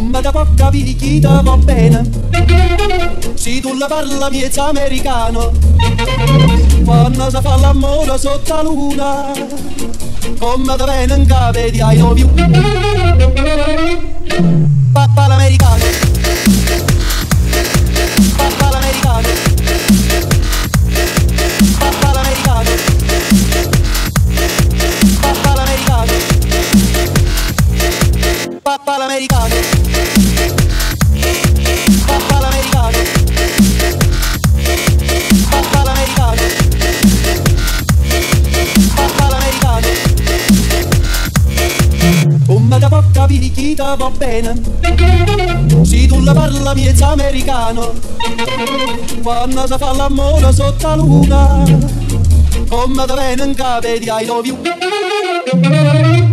Come da poca picchita va bene. Se tu la parla miezza americano. Quando si fa l'amore sotto la luna Come da bene in capo di I love you. Papà l'americano. Papà l'americano. Papà l'americano. Papà l'americano. L'americano picchita va bene. Se tu la parla miezza americano. Quando si fa l'amore sotto la luna Come da bene in capo di I love you